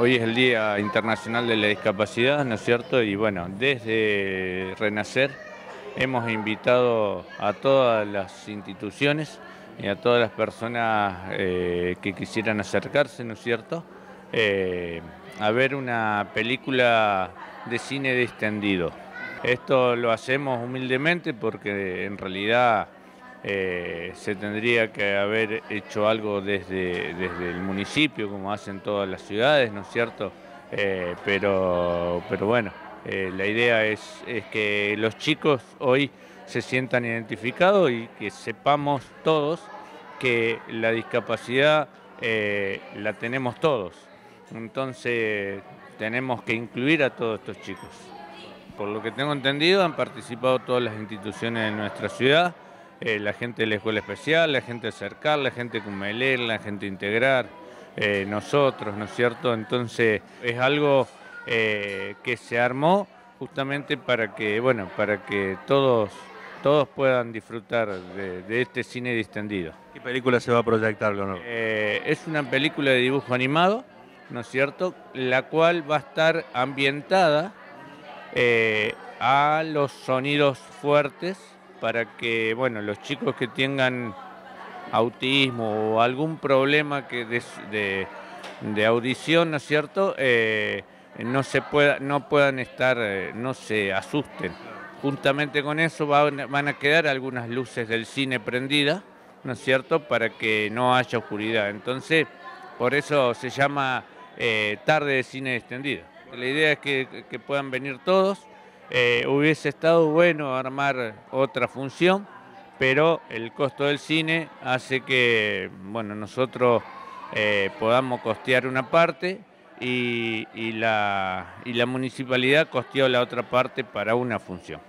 Hoy es el Día Internacional de la Discapacidad, ¿no es cierto? Y bueno, desde Renacer hemos invitado a todas las instituciones y a todas las personas eh, que quisieran acercarse, ¿no es cierto? Eh, a ver una película de cine distendido. Esto lo hacemos humildemente porque en realidad eh, se tendría que haber hecho algo desde, desde el municipio, como hacen todas las ciudades, ¿no es cierto? Eh, pero, pero bueno, eh, la idea es, es que los chicos hoy se sientan identificados y que sepamos todos que la discapacidad la tenemos todos. Entonces tenemos que incluir a todos estos chicos. Por lo que tengo entendido, han participado todas las instituciones de nuestra ciudad. Eh, la gente de la escuela especial, la gente de Cercar, la gente de la gente de Integrar, eh, nosotros, ¿no es cierto? Entonces es algo eh, que se armó justamente para que, bueno, para que todos, todos puedan disfrutar de, este cine distendido. ¿Qué película se va a proyectar, Leonor? es una película de dibujo animado, ¿no es cierto? La cual va a estar ambientada a los sonidos fuertes para que bueno, los chicos que tengan autismo o algún problema que de, audición, ¿no es cierto?, eh, no, se pueda, no puedan estar, eh, no se asusten. Juntamente con eso van, a quedar algunas luces del cine prendidas, ¿no es cierto?, para que no haya oscuridad. Entonces, por eso se llama eh, tarde de cine extendida. La idea es que puedan venir todos eh, hubiese estado bueno armar otra función, pero el costo del cine hace que bueno, nosotros eh, podamos costear una parte y, la, y la municipalidad costeó la otra parte para una función.